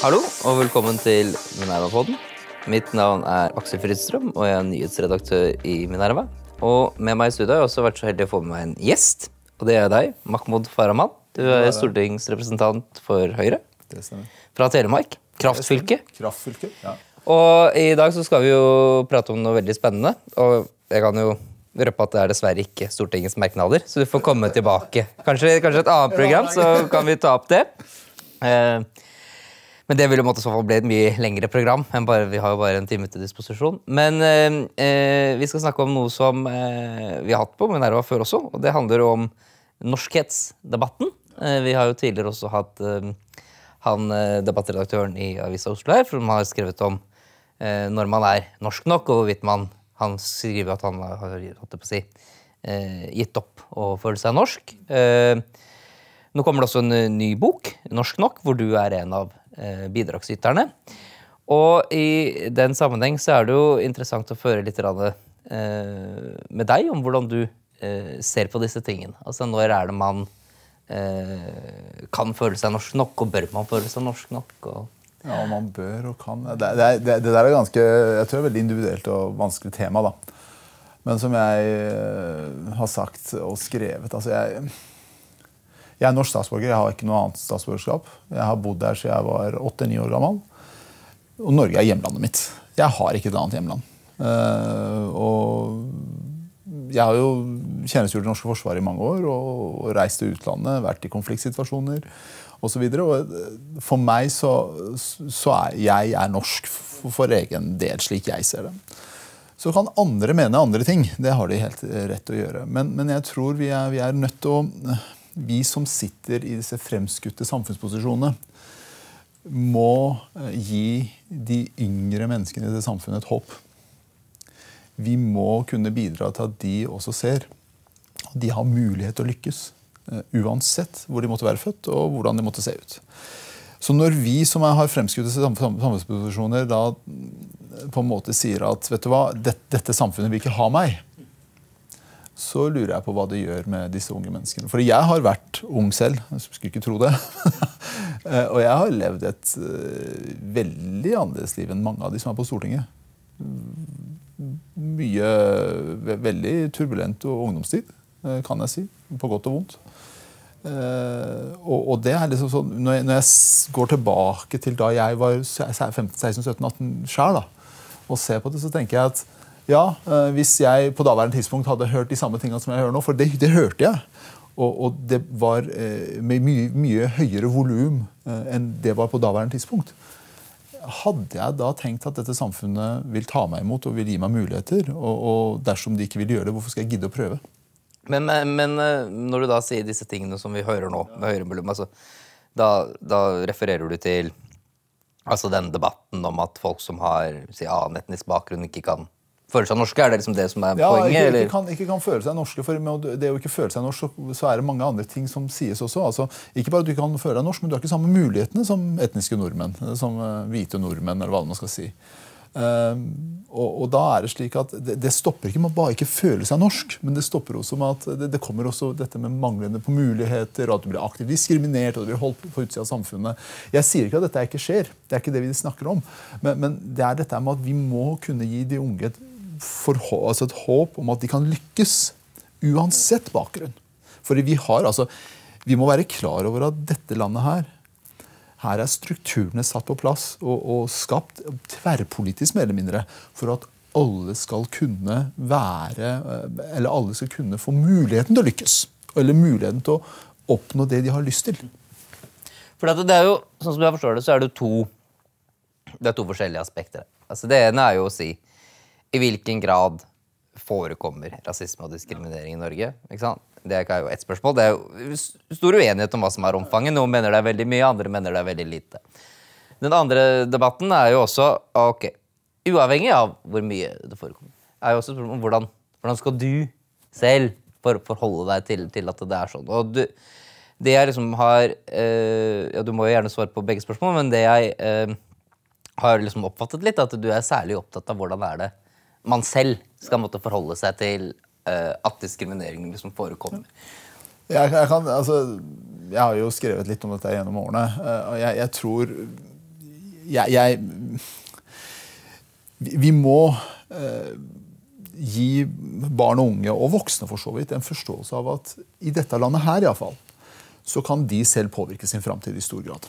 Hallo, og velkommen til Minerva-podden. Mitt navn er Aksel Fridstrøm, og jeg er nyhetsredaktør i Minerva. Og med meg i studio har jeg også vært så heldig å få med meg en gjest, og det er deg, Mahmoud Farahman. Du er stortingsrepresentant for Høyre Det stemmer. fra Telemark. Kraftfylke. Kraftfylke, ja. Og i dag så skal vi jo prate om noe veldig spennende. Og jeg kan jo røpe at det er dessverre ikke Stortingets merknader, så du får komme tilbake. Kanskje, kanskje et annet program, så kan vi ta opp det. Eh, men det vil jo måtte i så fall bli et mye lengre program. bare, Vi har jo bare en time til disposisjon. Men eh, eh, vi skal snakke om noe som vi har hatt på Minerva før også, og det handler om norskhetsdebatten. Vi har jo tidligere også hatt han debattredaktøren i Avisa Oslo her, som har skrevet om når man er norsk nok, og hvorvidt man Han skriver at han har si, eh, gitt opp å føle seg norsk. Eh, nå kommer det også en eh, ny bok, Norsk nok, hvor du er en av bidragsyterne. Og i den sammenheng så er det jo interessant å føre litt med deg om hvordan du ser på disse tingene. Altså når er det man kan føle seg norsk nok, og bør man føle seg norsk nok? Og, Ja, man bør og kan. Det, det, det, det der er ganske jeg tror det er veldig individuelt og vanskelig tema. da. Men som jeg eh, har sagt og skrevet altså jeg, jeg er norsk statsborger. Jeg har ikke noe annet statsborgerskap. Jeg har bodd der siden jeg var åtte-ni år gammel. Og Norge er hjemlandet mitt. Jeg har ikke et annet hjemland. Uh, og jeg har jo tjenestegjort i det norske forsvaret i mange år og, og reist til utlandet, vært i konfliktsituasjoner osv. For meg så, så er jeg er norsk for, for egen del, slik jeg ser det. Så kan andre mene andre ting. Det har de helt rett til å gjøre. Men, men jeg tror vi er, vi er nødt til å Vi som sitter i disse fremskutte samfunnsposisjonene, må eh, gi de yngre menneskene i det samfunnet et håp. Vi må kunne bidra til at de også ser at de har mulighet til å lykkes. Eh, Uansett hvor de måtte være født og hvordan de måtte se ut. Så når vi som har fremskutte sam- sam- samfunnsposisjoner, da mm, på en måte sier at vet du hva, dette, dette samfunnet vil ikke ha meg, så lurer jeg på hva det gjør med disse unge menneskene. For jeg har vært ung selv. Jeg skulle ikke tro det. Eh, og jeg har levd et eh, veldig annerledes liv enn mange av de som er på Stortinget. Mye veldig turbulent og ungdomstid, kan jeg si. På godt og vondt. Eh, og, det er liksom sånn, når jeg, går tilbake til da jeg var 15-16-17-18 sjøl, og ser på det, så tenker jeg at ja, eh, hvis jeg på daværende tidspunkt hadde hørt de samme tingene som jeg hører nå, for det, det hørte jeg, og, og det var eh, med mye, mye høyere volum eh, enn det var på daværende tidspunkt. Hadde jeg da tenkt at dette samfunnet vil ta meg imot og vil gi meg muligheter, og, og dersom de ikke vil gjøre det, hvorfor skal jeg gidde å prøve? Men, men, men eh, når du da sier disse tingene som vi hører nå, med høyere volum, altså, da, da refererer du til altså den debatten om at folk som har si, annen etnisk bakgrunn, ikke kan føle seg norske? Er det liksom det som er Ja, poenget? ikke, ikke, kan, ikke kan føle seg norske. For med det å ikke føle seg norsk, så, så er det mange andre ting som sies også. Altså, ikke bare at du ikke kan føle deg norsk, men du har ikke samme mulighetene som etniske nordmenn. Som eh, hvite nordmenn, eller hva man skal si. Ehm, og, og da er det slik at det, det stopper ikke med å bare ikke føle seg norsk, men det stopper også med at det, det kommer også dette med manglende på muligheter, og at du blir aktivt diskriminert og du blir holdt på utsida av samfunnet. Jeg sier ikke at dette ikke skjer, det er ikke det vi snakker om. Men, men det er dette med at vi må kunne gi de unge et, forhå- altså et håp om at de kan lykkes, uansett bakgrunn. For vi har altså Vi må være klar over at dette landet her her er strukturene satt på plass og, og skapt tverrpolitisk mer eller mindre for at alle skal kunne være eh, Eller alle skal kunne få muligheten til å lykkes. Eller muligheten til å oppnå det de har lyst til. For det er jo, sånn som jeg forstår det, så er det to, det er to forskjellige aspekter. Altså det ene er jo å si i hvilken grad forekommer rasisme og diskriminering i Norge. ikke sant? Det er jo ett spørsmål. Det er stor uenighet om hva som er omfanget. Noen mener det er veldig mye, andre mener det er veldig lite. Den andre debatten er jo også ok, uavhengig av hvor mye det forekommer, er jo også et spørsmål om hvordan, hvordan skal du selv for, forholde deg til, til at det er sånn. Og du, det jeg liksom har øh, ja, Du må jo gjerne svare på begge spørsmål, men det jeg øh, har liksom oppfattet litt, at du er særlig opptatt av hvordan er det man selv skal måtte forholde seg til at diskriminering liksom forekommer. Jeg, jeg, kan, altså, jeg har jo skrevet litt om dette gjennom årene, eh, og jeg, jeg tror jeg, Vi må eh, gi barn og unge, og voksne for så vidt, en forståelse av at i dette landet her iallfall, så kan de selv påvirke sin framtid i stor grad.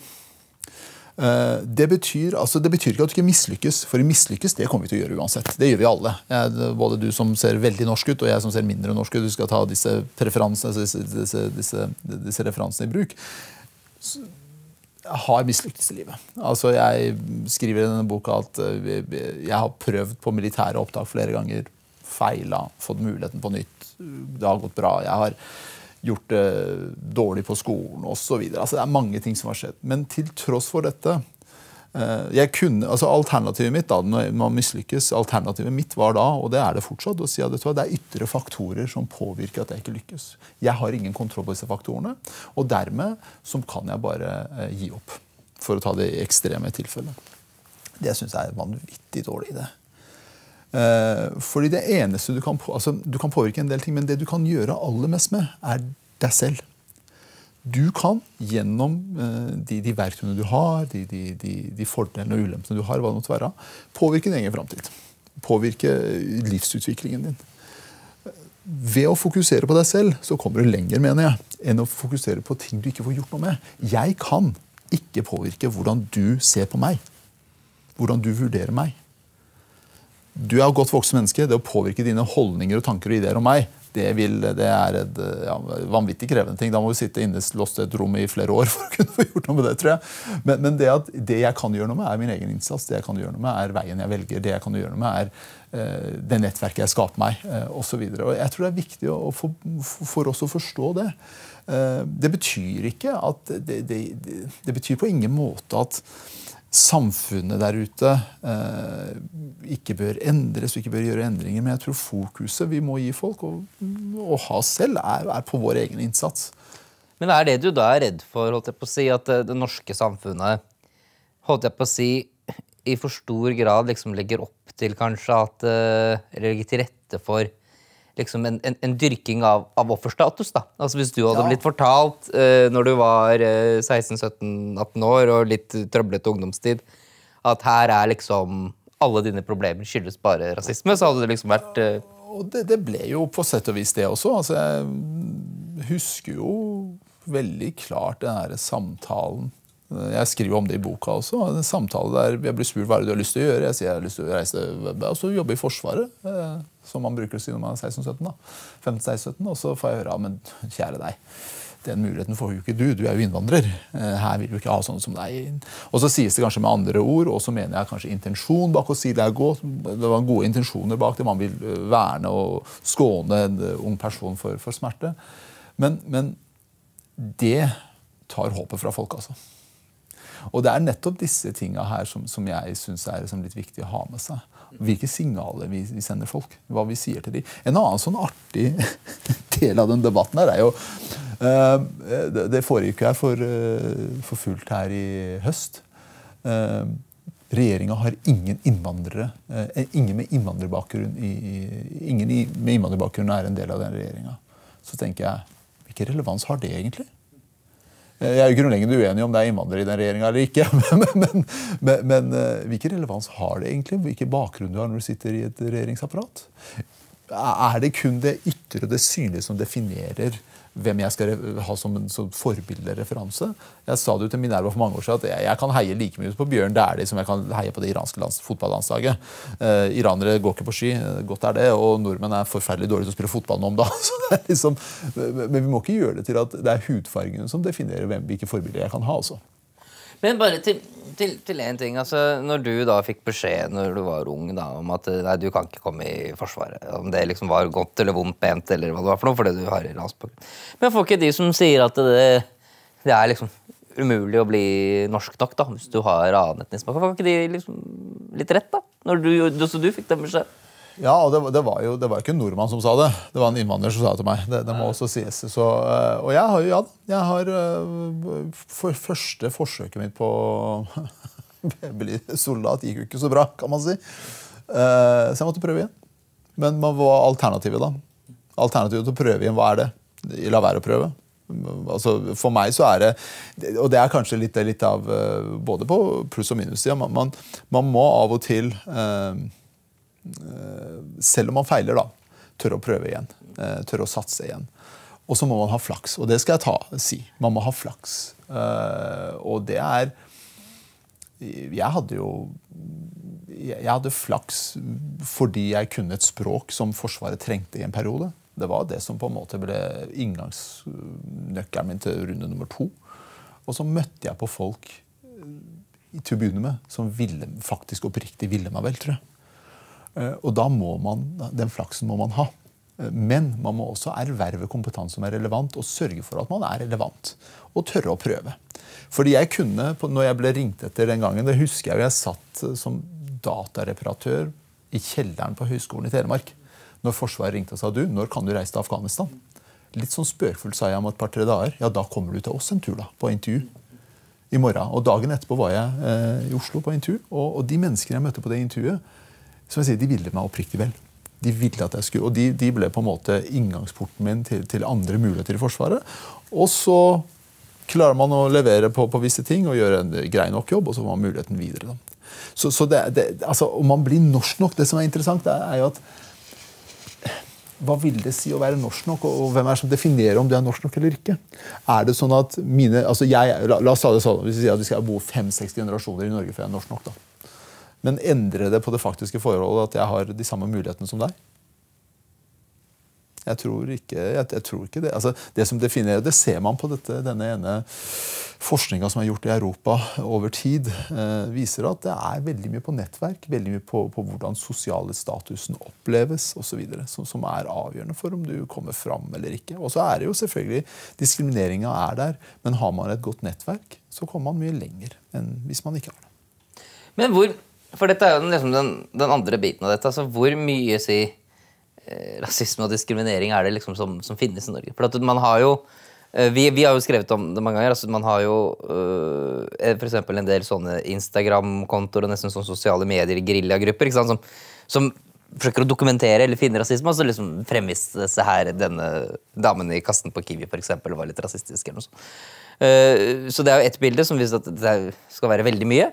Eh, det betyr, altså det betyr, ikke at du ikke mislykkes, for mislykkes det kommer vi til å gjøre uansett. Det gjør vi alle. Jeg, både du som ser veldig norsk ut, og jeg som ser mindre norsk ut. Du skal ta disse, disse, disse, disse, disse referansene i bruk. Jeg har mislyktes i livet. Altså, jeg skriver i denne boka at eh, jeg har prøvd på militære opptak flere ganger. Feila, fått muligheten på nytt. Det har gått bra. Jeg har gjort det dårlig på skolen osv. Altså, det er mange ting som har skjedd. Men til tross for dette eh, jeg kunne, altså Alternativet mitt da, når man mislykkes, alternativet mitt var da, og det er det fortsatt, å si at det er ytre faktorer som påvirker at jeg ikke lykkes. Jeg har ingen kontroll på disse faktorene, og dermed så kan jeg bare eh, gi opp. For å ta det ekstreme tilfellet. Det syns jeg er vanvittig dårlig idé. Eh, fordi det eneste du kan, altså, du kan påvirke en del ting, men det du kan gjøre aller mest med, er deg selv. Du kan gjennom eh, de, de verktøyene du har, de, de, de, fordelene og ulempene du har, hva det måtte være, påvirke din egen framtid. Påvirke livsutviklingen din. Ved å fokusere på deg selv så kommer du lenger mener jeg, enn å fokusere på ting du ikke får gjort noe med. Jeg kan ikke påvirke hvordan du ser på meg. Hvordan du vurderer meg du er et godt voksen menneske. Det å påvirke dine holdninger og tanker og ideer om meg, det, vil, det er et ja, vanvittig krevende ting. Da må vi sitte innelåst i et rom i flere år for å kunne få gjort noe med det. tror jeg. Men, men det, at, det, jeg kan gjøre noe med, er min egen innsats. Det jeg kan gjøre noe med, er veien jeg velger. Det jeg kan gjøre noe med, er eh, det nettverket jeg skaper meg, eh, osv. Jeg tror det er viktig å for, for oss å forstå det. Eh, det betyr ikke at det, det, det betyr på ingen måte at samfunnet der ute eh, ikke bør endres ikke bør gjøre endringer. Men jeg tror fokuset vi må gi folk, og, og ha selv, er, er, på vår egen innsats. Men er det du da er redd for, holdt jeg på å si, at det norske samfunnet holdt jeg på å si, i for stor grad liksom legger opp til kanskje at eh, Eller legger til rette for liksom en, en, en, dyrking av, av offerstatus. da. Altså Hvis du hadde ja. blitt fortalt uh, når du var uh, 16-17-18 år og litt trøblete ungdomstid, at her er liksom alle dine problemer skyldes bare rasisme, så hadde det liksom vært uh... Og det, det, ble jo på sett og vis det også. Altså, jeg husker jo veldig klart den derre samtalen jeg skriver om det i boka også. En samtale der jeg blir spurt hva er det du har lyst til å gjøre. Jeg sier jeg har lyst til å reise og så jobbe i Forsvaret. Eh, som man bruker å si når man er 16-17. 15-16, Og så får jeg høre ja, men kjære deg, den muligheten får jo ikke du. Du er jo innvandrer. Eh, her vil du ikke ha sånne som deg. Og så sies det kanskje med andre ord, og så mener jeg kanskje intensjon bak å si det er godt. Det var gode intensjoner bak det. Man vil eh, verne og skåne en ung person for, for smerte. Men, men det tar håpet fra folk, altså. Og det er nettopp disse tinga her som, som jeg syns er liksom litt viktig å ha med seg. Hvilke signaler vi, vi, sender folk. Hva vi sier til dem. En annen sånn artig del av den debatten her er jo uh, Det, det foregikk her for, uh, for, fullt her i høst. Uh, Regjeringa har ingen innvandrere, Eh, ingen med innvandrerbakgrunn i, ingen med innvandrerbakgrunn er en del av den regjeringa. Så tenker jeg, hvilken relevans har det egentlig? Jeg er jo grunnleggende uenig om det er innvandrere i den regjeringa eller ikke. Men, men, men, men, eh, hvilken relevans har det egentlig? Hvilken bakgrunn du har når du sitter i et regjeringsapparat? Er det kun det ytre, det synlige, som definerer hvem jeg skal ha som en sånn forbildereferanse. Jeg sa det jo til Minerva for mange år siden at jeg, kan heie like mye på Bjørn Dæhlie som jeg kan heie på det iranske lands, fotballandslaget. Eh, iranere går ikke på ski, eh, godt er det, og nordmenn er forferdelig dårlige til å spille fotball nå om dagen. Liksom, men vi må ikke gjøre det til at det er hudfargen som definerer hvem, hvilke forbilder jeg kan ha. altså. Men bare til, til, til en ting. altså Når du da fikk beskjed når du var ung da, om at nei, du kan ikke komme i Forsvaret, om det liksom var godt eller vondt ment, eller hva det var for noe, fordi du har ransbakgrunn Men får ikke de som sier at det, det, er liksom umulig å bli norsk nok da, hvis du har annen etnisk bakgrunn, får ikke de liksom litt rett, da? Når du, du, du fikk den beskjeden? Ja, og det, det, var jo det var ikke en nordmann som sa det. Det var en innvandrer som sa det til meg. Det, det må også sies. Så, eh, og jeg har jo, ja, jeg har eh, for første forsøket mitt på å bli soldat gikk jo ikke så bra, kan man si. Eh, så jeg måtte prøve igjen. Men hva var alternativet, da? Alternativet til å prøve igjen, hva er det? La være å prøve. Altså, for meg så er det Og det er kanskje litt, litt av både på pluss- og minussida. Man, man, man, må av og til, eh, selv om man feiler, da, tør å prøve igjen. Tør tørre å satse igjen. Og så må man ha flaks. Og det skal jeg ta, si. Man må ha flaks. Eh, og det er Jeg hadde jo jeg hadde flaks fordi jeg kunne et språk som Forsvaret trengte i en periode. Det var det som på en måte ble inngangsnøkkelen min til runde nummer to. Og så møtte jeg på folk til å begynne med som ville, faktisk oppriktig ville meg vel, tror jeg. Eh, og da må man, den flaksen må man ha. Eh, men man må også erverve kompetanse som er relevant, og sørge for at man er relevant. Og tørre å prøve. Fordi jeg kunne, når jeg ble ringt etter den gangen, det husker jeg jeg satt eh, som datareparatør i kjelleren på Høgskolen i Telemark når Forsvaret ringte og sa du, når kan du reise til Afghanistan. Litt sånn spøkefullt sa jeg om et par-tre dager. Ja, da kommer du til oss en tur da, på intervju. I morgen. Og Dagen etterpå var jeg eh, i Oslo på intervju. Og, og, de menneskene jeg møtte på det intervjuet, som jeg sier, de ville meg oppriktig vel. De ville at jeg skulle, Og de, de ble på en måte inngangsporten min til, til, andre muligheter i Forsvaret. Og så klarer man å levere på, på visse ting og gjøre en grei nok jobb, og så får man muligheten videre. Så, så det, det, altså, Om man blir norsk nok Det som er interessant, er, er jo at hva vil det si å være norsk nok, og hvem er det som definerer om du er norsk nok eller ikke? Er det sånn at mine, altså jeg, la, la oss ta det sånn, Hvis vi sier at vi skal bo fem-seks generasjoner i Norge før jeg er norsk nok, da. Men endrer det på det faktiske forholdet at jeg har de samme mulighetene som deg? Jeg tror ikke, jeg, jeg tror ikke det. Altså, det som definerer, det ser man på dette, denne ene forskninga som er gjort i Europa over tid, eh, viser at det er veldig mye på nettverk, veldig mye på, på hvordan sosiale statusen oppleves osv. Som, som er avgjørende for om du kommer fram eller ikke. Og så er det jo selvfølgelig Diskrimineringa er der, men har man et godt nettverk, så kommer man mye lenger enn hvis man ikke har det. Men hvor, For dette er jo liksom den, den, andre biten av dette. altså Hvor mye si Eh, rasisme og diskriminering er det liksom som, som finnes i Norge? For man har jo eh, vi, vi, har jo skrevet om det mange ganger. altså Man har jo øh, f.eks. en del sånne Instagram-kontoer og nesten sånne sosiale medier, geriljagrupper, som, som forsøker å dokumentere eller finne rasisme, og så liksom fremvises det her denne damen i kassen på Kiwi for eksempel, var litt rasistisk. eller noe sånt. Uh, så det er jo ett bilde som viser at det skal være veldig mye.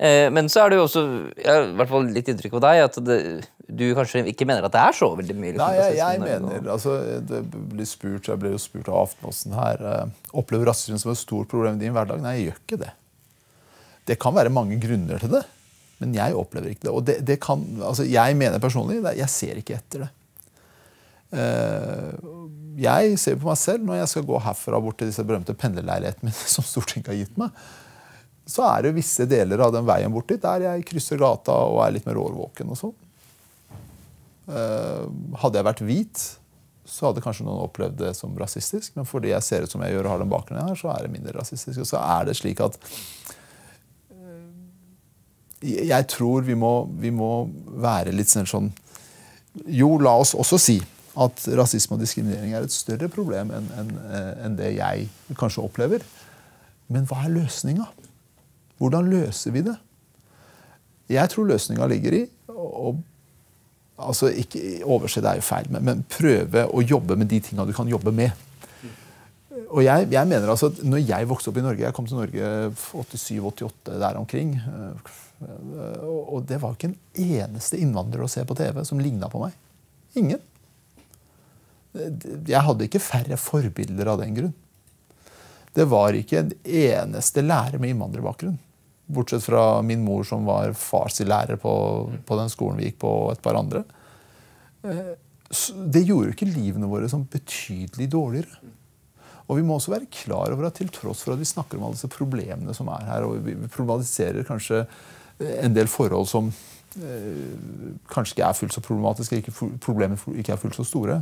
Uh, men så er det jo også jeg har i hvert fall litt inntrykk av deg, at det, du kanskje ikke mener at det er så veldig mye? Liksom, Nei, jeg, jeg mener, altså, det blir spurt, Jeg ble jo spurt av Aftenposten her uh, Opplever rasisme som et stort problem i din hverdag? Nei, jeg gjør ikke det. Det kan være mange grunner til det, men jeg opplever ikke det. Og det, det kan, altså, jeg mener personlig jeg ser ikke etter det. Uh, jeg ser på meg selv når jeg skal gå herfra bort til disse berømte pendlerleilighetene mine som Stortinget har gitt meg. Så er det visse deler av den veien bort dit der jeg krysser gata og er litt mer årvåken. og sånn. Eh, hadde jeg vært hvit, så hadde kanskje noen opplevd det som rasistisk. Men fordi jeg ser ut som jeg gjør og har den bakgrunnen her, så er det mindre rasistisk. Og så er det slik at eh, jeg tror vi må, vi må være litt sånn, sånn Jo, la oss også si at rasisme og diskriminering er et større problem enn en, en det jeg kanskje opplever. Men hva er løsninga? Hvordan løser vi det? Jeg tror løsninga ligger i å altså ikke Overse det er jo feil, men, men, prøve å jobbe med de tinga du kan jobbe med. Og jeg, jeg, mener altså at når jeg vokste opp i Norge Jeg kom til Norge 87-88, der omkring. Og det var ikke en eneste innvandrer å se på TV som ligna på meg. Ingen. Jeg hadde ikke færre forbilder av den grunn. Det var ikke en eneste lærer med innvandrerbakgrunn. Bortsett fra min mor, som var fars lærer på, på, den skolen vi gikk på, og et par andre. Eh, det gjorde ikke livene våre som betydelig dårligere. Og vi må også være klar over at til tross for at vi snakker om alle disse problemene som er her, og vi problematiserer kanskje en del forhold som eh, kanskje ikke er fullt så problematiske, ikke, problemene ikke er fullt så store,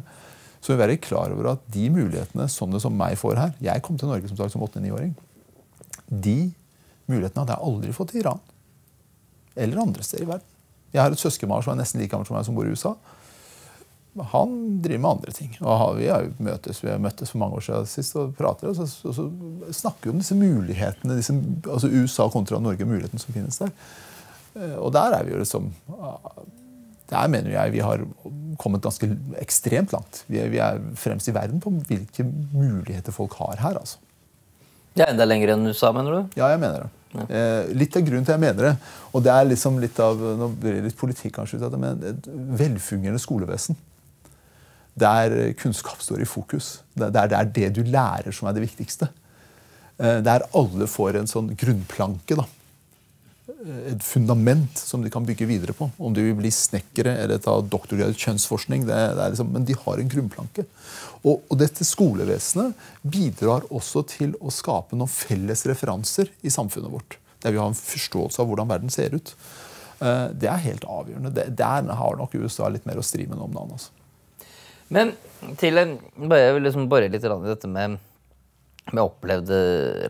så vi må være klar over at de mulighetene sånne som meg får her Jeg kom til Norge som sagt som 8-9-åring. De muligheten hadde jeg aldri fått i Iran. Eller andre steder i verden. Jeg har et søskenbarn som er nesten like gammel som meg, som bor i USA. Han driver med andre ting. Og vi har møtes, vi har møttes for mange år siden sist og prater, og så, og så snakker vi om disse mulighetene, disse, altså USA kontra Norge, mulighetene som finnes der. Eh, og der er vi jo liksom Der mener jeg vi har kommet ganske ekstremt langt. Vi er, vi er fremst i verden på hvilke muligheter folk har her. altså. Det er enda lenger enn USA, mener du? Ja, jeg mener det. Eh, litt av grunnen til jeg mener det, og det er liksom litt av nå blir det litt politikk kanskje ut av det, men et velfungerende skolevesen der kunnskap står i fokus. Det er, det er det du lærer som er det viktigste. Eh, der alle får en sånn grunnplanke. da. Et fundament som de kan bygge videre på. Om de vil bli snekkere eller ta doktorgrad i kjønnsforskning. Det, det liksom, men de har en grunnplanke. Og, og, dette skolevesenet bidrar også til å skape noen felles referanser i samfunnet vårt. Der vi har en forståelse av hvordan verden ser ut. Eh, det er helt avgjørende. Der har nok USA litt mer å stri med nå om dagen. Altså. Men til en, bare, jeg vil liksom bore litt i dette med, med opplevd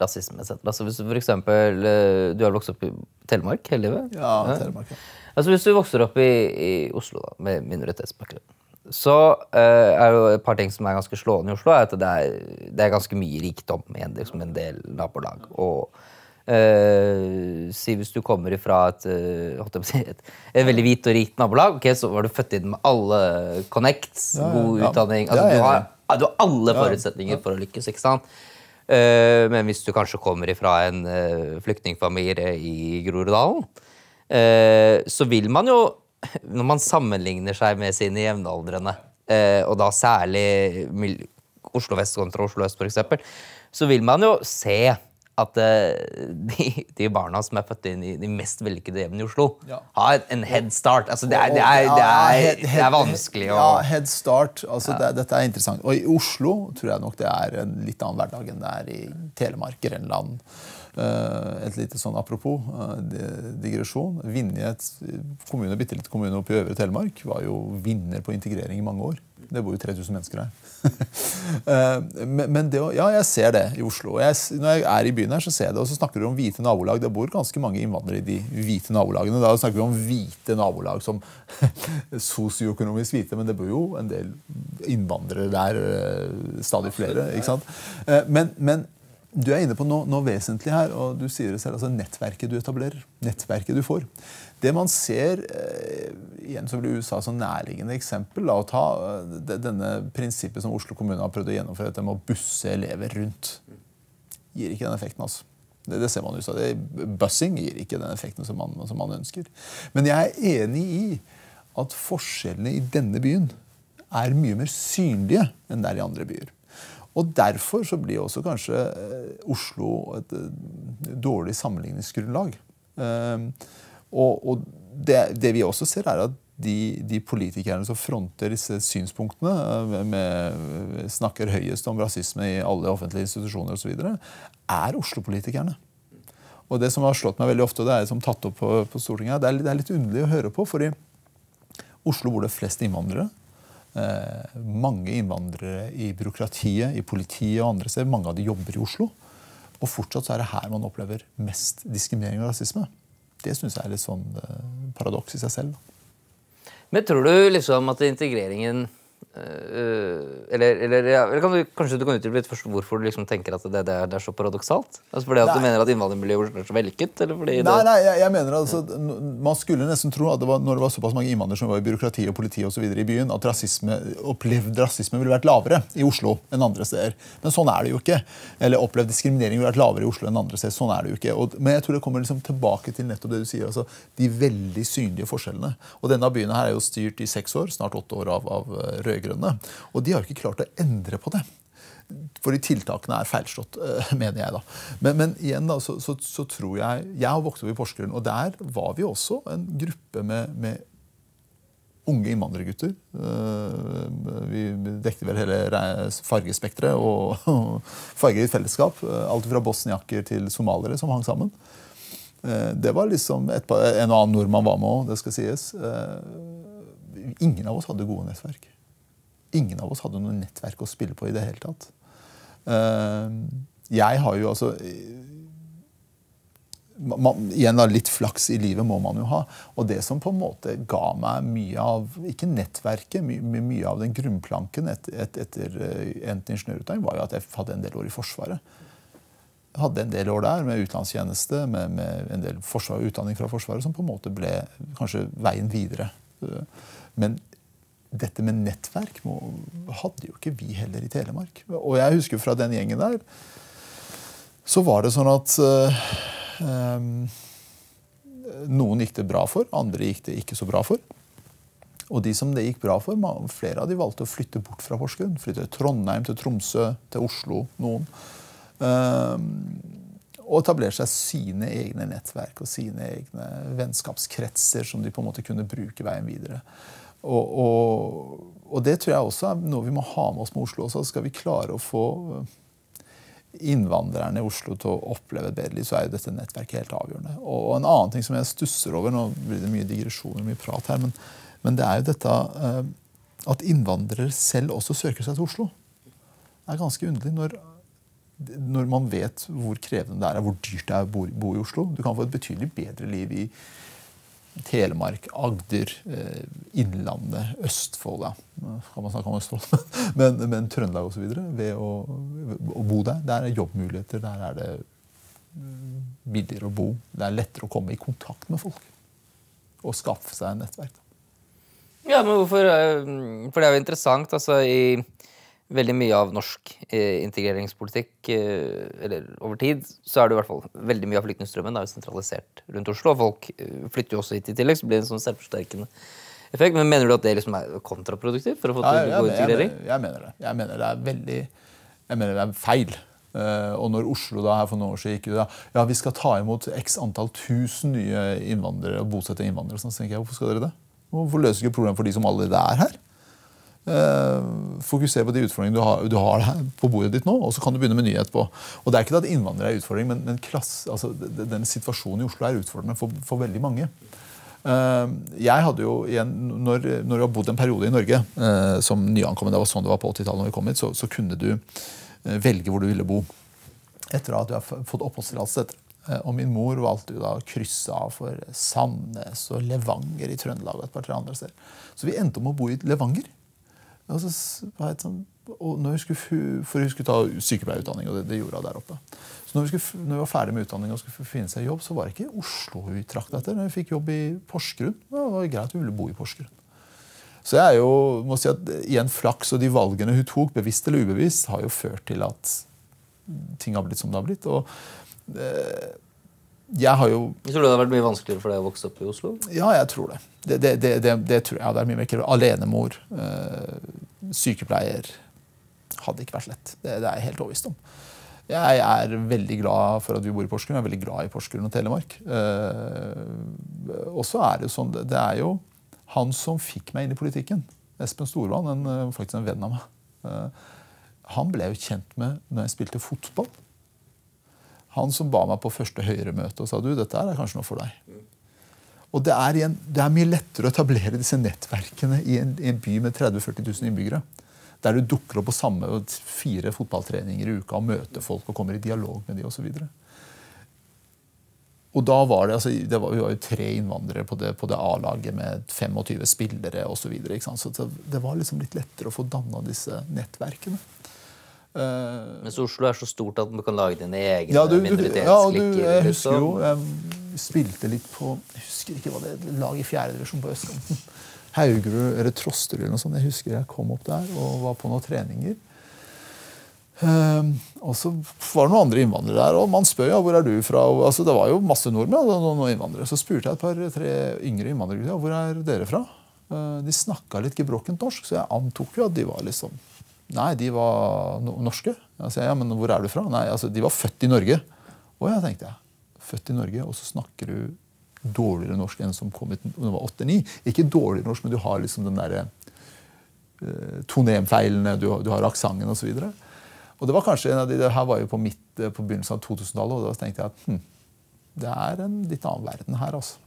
rasisme etc. Altså hvis for eksempel, eh, Du har vokst opp i Telemark hele livet? Ja, Telemark, ja. Altså Hvis du vokser opp i, i Oslo da, med minoritetsbakgrunn, så uh, er jo et par ting som er ganske slående i Oslo, er at det er, det er ganske mye rikdom i en, liksom en del nabolag. Og Uh, si hvis du kommer ifra et, et, et, veldig hvit og rikt nabolag, okay, så var du født inn med alle connects, ja, god ja. utdanning altså, du, har, du, har, alle forutsetninger ja, for å lykkes. ikke sant? Uh, men hvis du kanskje kommer ifra en flyktningfamilie i Groruddalen, så vil man jo, når man sammenligner seg med sine jevnaldrende, og da særlig Oslo vest kontra Oslo øst, f.eks., så vil man jo se at uh, de, de, barna som er født inn i de mest vellykkede hjemmene i Oslo, ja. har en head start. Altså, det, er, det, er, det, er, det, er, vanskelig å Ja, head start. Altså, ja. dette er interessant. Og i Oslo tror jeg nok det er en litt annen hverdag enn det er i Telemark, Grenland. Uh, et lite sånn apropos uh, digresjon. Vinje, et kommune, bitte liten kommune oppe i Øvre Telemark, var jo vinner på integrering i mange år. Det bor jo 3000 mennesker her. Eh, men det, ja, jeg ser det i Oslo. Jeg, når jeg er i byen her, så ser jeg det. Og så snakker du om hvite nabolag. Det bor ganske mange innvandrere i de hvite nabolagene. Da snakker vi om hvite nabolag som sosioøkonomisk hvite, men det bor jo en del innvandrere der. Eh, stadig flere. ikke sant? Eh, men, men du er inne på noe, noe, vesentlig her, og du sier det selv. altså Nettverket du etablerer. Nettverket du får. Det man ser eh, igjen så blir USA som nærliggende eksempel. La å ta eh, det, denne prinsippet som Oslo kommune har prøvd å gjennomføre, dette med å busse elever rundt. Gir ikke den effekten. altså. Det, det ser man i USA. Bussing gir ikke den effekten som man, som man ønsker. Men jeg er enig i at forskjellene i denne byen er mye mer synlige enn det er i andre byer. Og Derfor så blir også kanskje eh, Oslo et eh, dårlig sammenligningsgrunnlag. Ehm, og, og det, det, vi også ser, er at de, de, politikerne som fronter disse synspunktene, eh, med, snakker høyest om rasisme i alle offentlige institusjoner osv., er Oslo-politikerne. Og Det som har slått meg veldig ofte, og det er som tatt opp på, på Stortinget, det er, det er litt underlig å høre på. for i Oslo bor det flest innvandrere. Eh, mange innvandrere i byråkratiet, i politiet og andre steder. Mange av de jobber i Oslo. Og fortsatt er det her man opplever mest diskriminering og rasisme. Det syns jeg er litt sånn eh, paradoks i seg selv. Men tror du liksom at integreringen eller, eller, ja, eller kan du, kanskje du kan utdype litt først hvorfor du liksom tenker at det, det, er, det er, så paradoksalt? Altså fordi at nei. du mener at innvandrermiljøet er så vellykket? nei, nei, jeg, jeg, mener altså, Man skulle nesten tro at det var, når det var såpass mange innvandrere som var i byråkrati og politi og så i byen, at rasisme, opplevd rasisme ville vært lavere i Oslo enn andre steder. Men sånn er det jo ikke. Eller opplevd diskriminering ville vært lavere i Oslo enn andre steder. Sånn er det jo ikke. Og, men jeg tror det kommer liksom tilbake til nettopp det du sier, altså de veldig synlige forskjellene. Og denne byen her er jo styrt i seks år, snart åtte år av, av rød rød Og de har ikke klart å endre på det. Fordi tiltakene er feilslått, eh, mener jeg. da. Men, men igjen da, så, så, så, tror jeg Jeg har vokst opp i Porsgrunn, og der var vi også en gruppe med, med unge innvandrergutter. Eh, vi dekte vel hele fargespekteret og farger i fellesskap. Eh, alt fra bosniakker til somaliere som hang sammen. Det var liksom et, En og annen nordmann var med òg, det skal sies. Ingen av oss hadde gode nettverk. Ingen av oss hadde noe nettverk å spille på i det hele tatt. Eh, jeg har jo altså man, igjen da, Litt flaks i livet må man jo ha. Og det som på en måte ga meg mye av ikke nettverket, my, mye av den grunnplanken et, et, etter eh, endt ingeniørutdanning, var jo at jeg hadde en del år i Forsvaret. Jeg hadde en del år der med utenlandstjeneste, med, med en del forsvar, utdanning fra Forsvaret, som på en måte ble kanskje veien videre Men dette med nettverk må, hadde jo ikke vi heller i Telemark. Og jeg husker fra den gjengen der, så var det sånn at øh, øh, Noen gikk det bra for, andre gikk det ikke så bra for. Og de som det gikk bra for, flere av de valgte å flytte bort fra Porsgrunn. Flytte til Trondheim, til Tromsø, til Oslo. Noen. Um, og etablerte seg sine egne nettverk og sine egne vennskapskretser som de på en måte kunne bruke veien videre. Og, og, og det tror jeg også er noe vi må ha med oss med Oslo. også. Skal vi klare å få innvandrerne i Oslo til å oppleve et bedre liv, så er jo dette nettverket helt avgjørende. Og en annen ting som jeg stusser over Nå blir det mye digresjoner mye prat her, men men det er jo dette eh, at innvandrere selv også søker seg til Oslo. Det er ganske underlig når, når man vet hvor krevende det er, hvor dyrt det er å bo, i Oslo. Du kan få et betydelig bedre liv i Telemark, Agder, eh, Innlandet, Østfold ja. Kan man snakke om Østfold? men, men Trøndelag osv. Ved å, å bo der. Der er jobbmuligheter. Der er det mm, billigere å bo. Det er lettere å komme i kontakt med folk. Og skaffe seg nettverk. Ja, men hvorfor? Eh, for det er jo interessant. altså i veldig mye av norsk eh, integreringspolitikk eh, eller over tid, så er det i hvert fall veldig mye av flyktningstrømmen er jo sentralisert rundt Oslo. og Folk eh, flytter jo også hit i tillegg, så blir det en sånn selvforsterkende effekt. Men mener du at det liksom er kontraproduktivt for å få til ja, god integrering? Jeg, jeg, mener det. Jeg mener det er veldig Jeg mener det er feil. Uh, og når Oslo da her for noen år siden gikk ut da, ja, vi skal ta imot x antall tusen nye innvandrere og bosette innvandrere, så tenker jeg hvorfor skal dere det? Hvorfor løser ikke problemet for de som allerede er her? Uh, fokuser på de utfordringene du har, du har, på bordet ditt nå, og så kan du begynne med nyhet etterpå. Og det er ikke at innvandrere er utfordring, men, men klasse, altså, den situasjonen i Oslo er utfordrende for, for veldig mange. Uh, jeg hadde jo igjen, når, når, du har bodd en periode i Norge uh, som nyankommen, det var sånn det var på 80-tallet, når vi kom hit, så, så kunne du velge hvor du ville bo. Etter at du har fått oppholdstillatelse Eh, og min mor valgte jo da å krysse av for Sandnes og Levanger i Trøndelag. og et par tre andre steder. Så vi endte om å bo i Levanger. Og så sånn, og når vi skulle, for hun skulle ta sykepleierutdanning, og det, det, gjorde hun der oppe. Så når vi, skulle, når vi, var ferdig med utdanning og skulle finne seg jobb, så var det ikke Oslo vi trakk etter. Når vi fikk jobb i Porsgrunn, det var greit vi ville bo i Porsgrunn. Så jeg er jo, må si at igjen flaks og de valgene hun tok, bevisst eller ubevisst, har jo ført til at ting har blitt som det har blitt. og Eh, jeg har jo Tror du det hadde vært mye vanskeligere for deg å vokse opp i Oslo? Ja, jeg tror det. Det, det, det, det tror jeg. Det er mye mer Alenemor, øh, sykepleier Hadde ikke vært lett. Det, er jeg helt overbevist om. Jeg er veldig glad for at vi bor i Porsgrunn. Jeg er veldig glad i Porsgrunn og Telemark. Uh, og så er det jo sånn Det er jo han som fikk meg inn i politikken. Espen Storvann, en, faktisk en venn av meg. Uh, han ble jo kjent med når jeg spilte fotball. Han som ba meg på første Høyre-møte og sa du, dette er kanskje noe for deg. Og det er, en, det er, mye lettere å etablere disse nettverkene i en, i en by med 30 000-40 000 innbyggere. Der du dukker opp på samme fire fotballtreninger i uka og møter folk og kommer i dialog med dem osv. Og da var det, altså, det var, Vi var jo tre innvandrere på det, det A-laget med 25 spillere osv. Så, videre, så det, det var liksom litt lettere å få danna disse nettverkene. Uh, Mens Oslo er så stort at man kan lage dine egne ja, du. Ja, du, jeg husker jo Jeg spilte litt på Jeg husker ikke hva det lag i fjerdedivisjon på østkanten. Haugerud eller Trosterud eller noe sånt. Jeg husker jeg kom opp der og var på noen treninger. Uh, og så var det noen andre innvandrere der, og man spør ja, hvor er du fra. Og, altså, det var jo masse nordmenn og noen innvandrere. Så spurte jeg et par-tre yngre innvandrere ja, hvor er dere fra. Uh, de snakka litt gebrokkent norsk, så jeg antok jo at de var liksom Nei, de var norske. Jeg sier, ja, men hvor er du fra? Nei, altså, De var født i Norge. Å ja, tenkte jeg. Født i Norge, og så snakker du dårligere norsk enn som kom da du var 8-9. Ikke dårligere norsk, men du har liksom den derre uh, tonemfeilene, du, du har aksenten osv. Og det var kanskje en av de, det her var jo på, midt, eh, på begynnelsen av 2000-tallet, og da tenkte jeg at hm, det er en litt annen verden her. altså.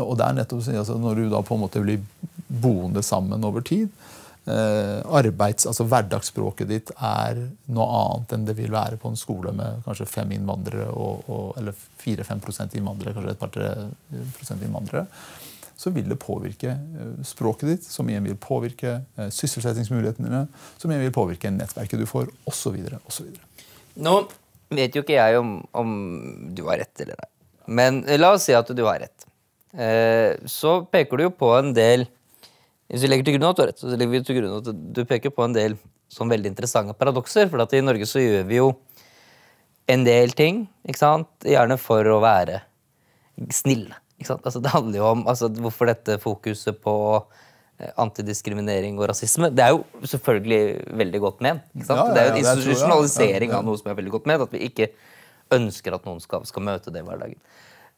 Og det er nettopp altså, Når du da på en måte blir boende sammen over tid, arbeids, altså Hverdagsspråket ditt er noe annet enn det vil være på en skole med kanskje fem innvandrere, og, og, eller 4-5 innvandrere, kanskje et par-tre prosent innvandrere. Så vil det påvirke eh, språket ditt, som igjen vil påvirke eh, sysselsettingsmulighetene som igjen vil påvirke nettverket du får, osv. Nå vet jo ikke jeg om, om du har rett eller nei, Men la oss si at du har rett. eh, så peker du jo på en del Hvis vi legger til grunn at du har rett, så legger vi til grunn at du peker på en del sånn veldig interessante paradokser. For at i Norge så gjør vi jo en del ting, ikke sant? gjerne for å være snille. Ikke sant? Altså, det handler jo om altså, hvorfor dette fokuset på eh, antidiskriminering og rasisme. Det er jo selvfølgelig veldig godt ment. Ikke sant? Ja, ja, det er jo en institusjonalisering Ja, ja. av noe som er veldig godt ment. At vi ikke ønsker at noen skal, skal møte det i hverdagen.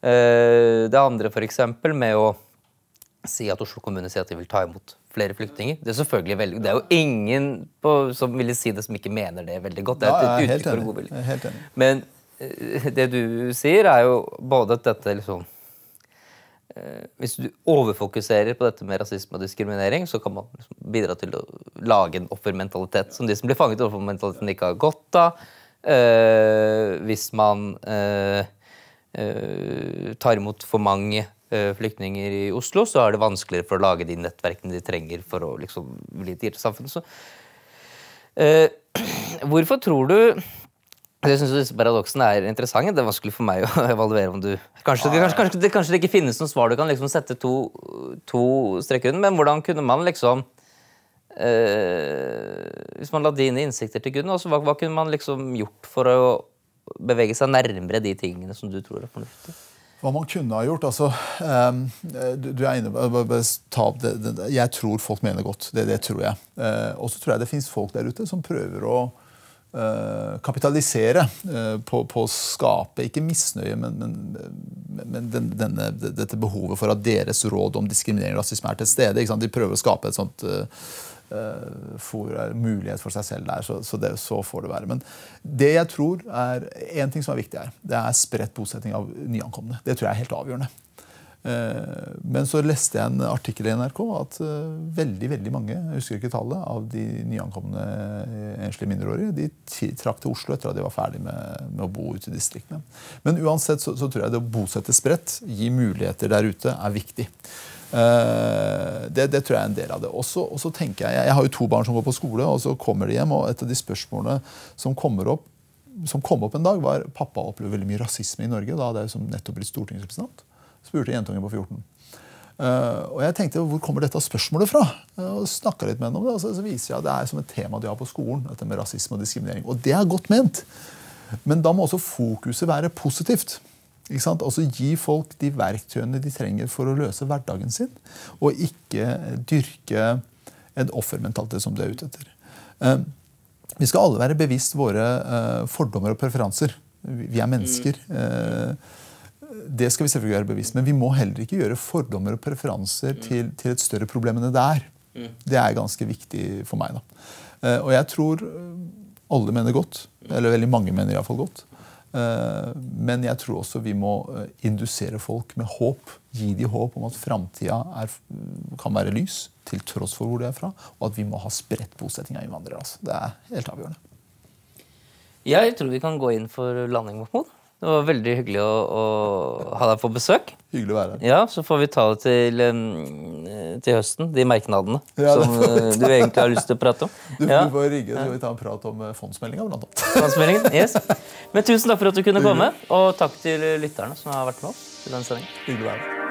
Eh, Det andre, for eksempel, med å si at Oslo kommune sier at de vil ta imot flere flyktninger. Det er selvfølgelig veldig, det er jo ingen på, som ville si det, som ikke mener det veldig godt. Det er et, et uttrykk for godvilje. Men eh, det du sier, er jo både at dette liksom eh, Hvis du overfokuserer på dette med rasisme og diskriminering, så kan man liksom bidra til å lage en offermentalitet som de som blir fanget i offermentaliteten, ikke har godt av. Eh, hvis man eh, tar imot for mange eh, flyktninger i Oslo, så er det vanskeligere for å lage de nettverkene de trenger for å liksom bli et samfunn. Så Eh, hvorfor tror du Jeg synes disse paradoksene er interessante. Det er vanskelig for meg å evaluere om du Kanskje, det, kanskje, kanskje, det, kanskje det ikke finnes noe svar du kan liksom sette to, to streker under, men hvordan kunne man liksom eh, Hvis man la dine innsikter til grunn, altså, hva, hva kunne man liksom gjort for å bevege seg nærmere de tingene som du tror er fornuftig? Hva man kunne ha gjort altså, um, du, du inne det, det, Jeg tror folk mener godt. Det, det tror jeg. Uh, og så tror jeg det fins folk der ute som prøver å uh, kapitalisere uh, på, på å skape ikke misnøye, men, men, men den, denne, dette behovet for at deres råd om diskriminering og rasisme er til stede. De prøver å skape et sånt eh, eh, mulighet for seg selv der. Så, så, det, så får det være. Men det jeg tror er en ting som er viktig her, det er spredt bosetting av nyankomne. Det tror jeg er helt avgjørende. Eh, Men så leste jeg en artikkel i NRK at eh, veldig veldig mange jeg husker ikke tallet, av de nyankomne eh, enslige mindreårige de trakk til Oslo etter at de var ferdig med, med å bo ute i distriktene. Men uansett så, så tror jeg det å bosette spredt, gi muligheter der ute, er viktig. Det, det tror jeg er en del av det. Og så tenker Jeg jeg har jo to barn som går på skole, og så kommer de hjem, og et av de spørsmålene som kommer opp som kom opp en dag, var pappa opplever veldig mye rasisme i Norge. Da hadde jeg nettopp blitt stortingsrepresentant. Spurte jentungen på 14. Uh, og jeg tenkte, Hvor kommer dette spørsmålet fra? Uh, og snakket litt med henne om det, og så, så viser jeg at det er som et tema de har på skolen. dette med rasisme Og diskriminering. Og det er godt ment. Men da må også fokuset være positivt. Ikke sant? Altså Gi folk de verktøyene de trenger for å løse hverdagen sin. Og ikke dyrke en offermentalitet som de er ute etter. Uh, vi skal alle være bevisst våre eh, fordommer og preferanser. Vi vi er mennesker. Eh, det skal vi selvfølgelig være bevisst, Men vi må heller ikke gjøre fordommer og preferanser til, til et større problem enn det det er. Det er ganske viktig for meg. da. Eh, og jeg tror eh, alle mener godt. Eller veldig mange mener iallfall godt. Eh, Men jeg tror også vi må indusere folk med håp. Gi dem håp om at framtida kan være lys, til tross for hvor de er fra. Og at vi må ha spredt bosetting av innvandrere. Altså. Det er helt avgjørende. Jeg tror vi kan gå inn for landing, Mahmoud. Det var veldig hyggelig å, å ha deg på besøk. Hyggelig å være her. Ja, Så får vi ta det til, til høsten, de merknadene Ja, som eh, du egentlig har lyst til å prate om. Du, Ja, du får rigge, så vi ta en prat om eh, fondsmeldinga, blant annet. Fondsmeldingen, yes. Men tusen takk for at du kunne komme, og takk til lytterne som har vært med oss i denne sendingen. Hyggelig å være her.